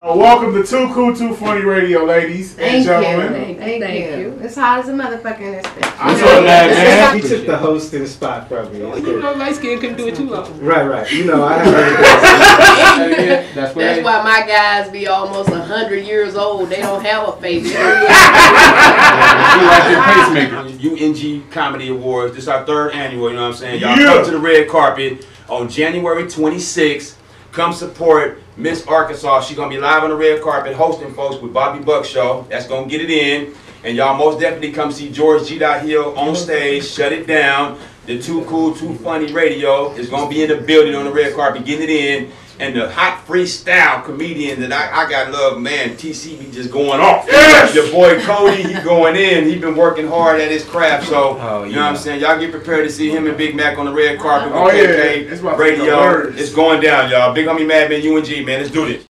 Uh, welcome to Too Cool, Too Funny Radio, ladies and Thank gentlemen. you. Thank, Thank you. you. It's hot as a motherfucker in this bitch. I'm so glad, man. He took the hosting spot from me. You know, light skin couldn't do it too long. Right, right. You know, I have other That's what That's why my guys be almost a hundred years old. They don't have a face. She like your pacemaker. UNG Comedy Awards. This is our third annual, you know what I'm saying? Y'all Yeah. come to the red carpet on January 26th. Come support Miss Arkansas. She's gonna be live on the red carpet hosting folks with Bobby Buck Show. That's gonna get it in. And y'all most definitely come see George G. Hill on stage, shut it down. The Too Cool, Too Funny Radio is gonna be in the building on the red carpet, getting it in. And the hot freestyle comedian that I, I got love, man, TC be just going off. Yes! Your boy Cody, he going in. He been working hard at his craft. So, Oh, you know what I'm saying? Y'all get prepared to see him and Big Mac on the red carpet with Oh, yeah. KK It's about to be Radio. It's going down, y'all. Big homie Madman, UNG, man. Let's do this.